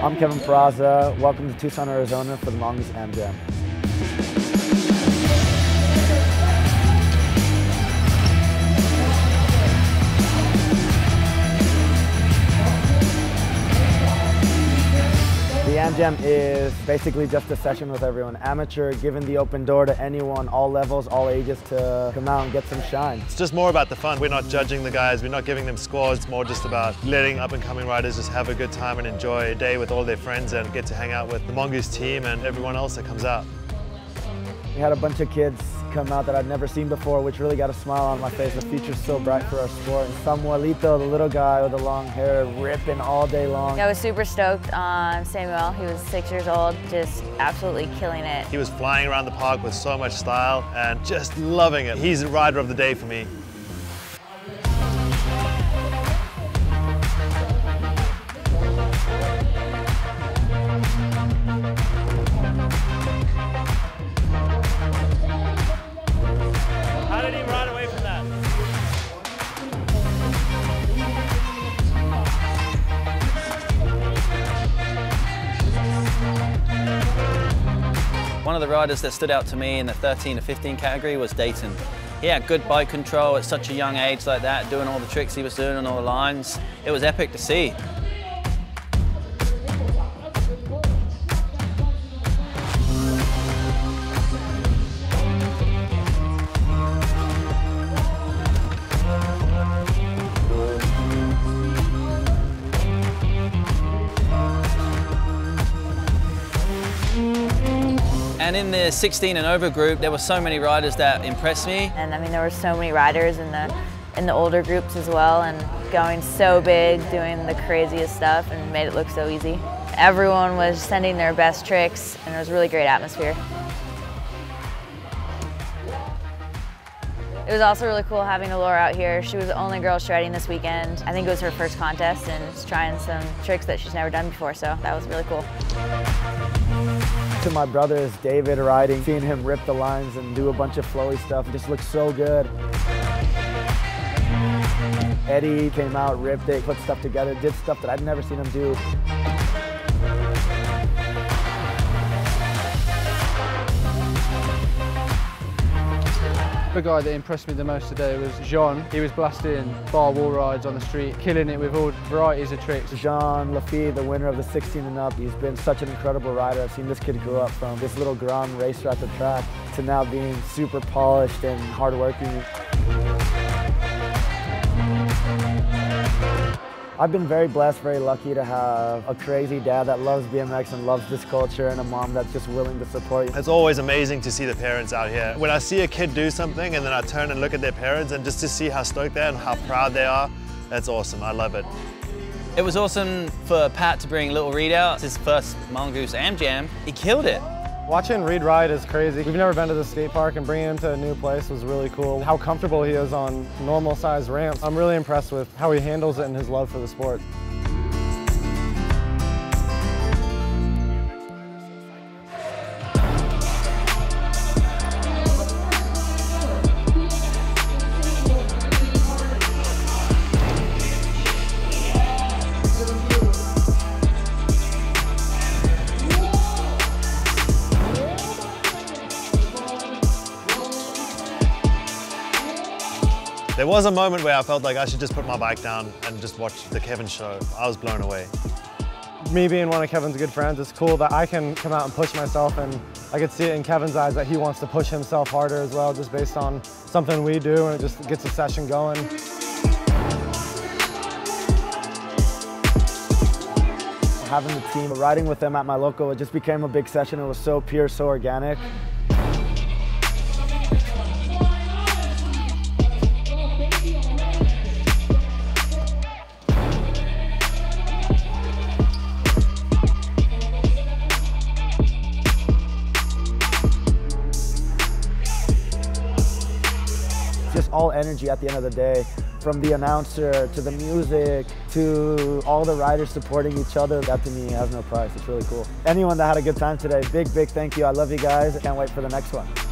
I'm Kevin Peraza. Welcome to Tucson, Arizona for the Mongoose Am. Am Jam is basically just a session with everyone. Amateur, giving the open door to anyone, all levels, all ages to come out and get some shine. It's just more about the fun. We're not judging the guys, we're not giving them scores. It's more just about letting up and coming riders just have a good time and enjoy a day with all their friends and get to hang out with the Mongoose team and everyone else that comes out. We had a bunch of kids come out that I'd never seen before, which really got a smile on my face. The future's so bright for our sport. And Samuelito, the little guy with the long hair, ripping all day long. Yeah, I was super stoked on Samuel. He was six years old, just absolutely killing it. He was flying around the park with so much style and just loving it. He's the rider of the day for me. The riders that stood out to me in the 13 to 15 category was Dayton. He had good bike control at such a young age like that, doing all the tricks he was doing on all the lines. It was epic to see. And in the 16 and over group, there were so many riders that impressed me. And I mean, there were so many riders in the in the older groups as well, and going so big, doing the craziest stuff, and made it look so easy. Everyone was sending their best tricks, and it was a really great atmosphere. It was also really cool having Alora out here. She was the only girl shredding this weekend. I think it was her first contest and just trying some tricks that she's never done before, so that was really cool. To my brothers, David riding, seeing him rip the lines and do a bunch of flowy stuff, just looks so good. Eddie came out, ripped it, put stuff together, did stuff that I'd never seen him do. The guy that impressed me the most today was Jean. He was blasting bar wall rides on the street, killing it with all varieties of tricks. Jean Lafitte, the winner of the 16 and up, he's been such an incredible rider. I've seen this kid grow up from this little Grom racer at the track to now being super polished and hardworking. I've been very blessed, very lucky to have a crazy dad that loves BMX and loves this culture and a mom that's just willing to support you. It's always amazing to see the parents out here. When I see a kid do something and then I turn and look at their parents and just to see how stoked they are and how proud they are, that's awesome. I love it. It was awesome for Pat to bring Little Reed out. It's his first Mongoose Am Jam. He killed it. Watching Reed ride is crazy. We've never been to the skate park and bringing him to a new place was really cool. How comfortable he is on normal size ramps. I'm really impressed with how he handles it and his love for the sport. There was a moment where I felt like I should just put my bike down and just watch the Kevin show. I was blown away. Me being one of Kevin's good friends, it's cool that I can come out and push myself and I could see it in Kevin's eyes that he wants to push himself harder as well just based on something we do and it just gets the session going. Having the team, riding with them at my local, it just became a big session. It was so pure, so organic. Just all energy at the end of the day. From the announcer to the music to all the riders supporting each other, that to me has no price. It's really cool. Anyone that had a good time today, big, big thank you. I love you guys. Can't wait for the next one.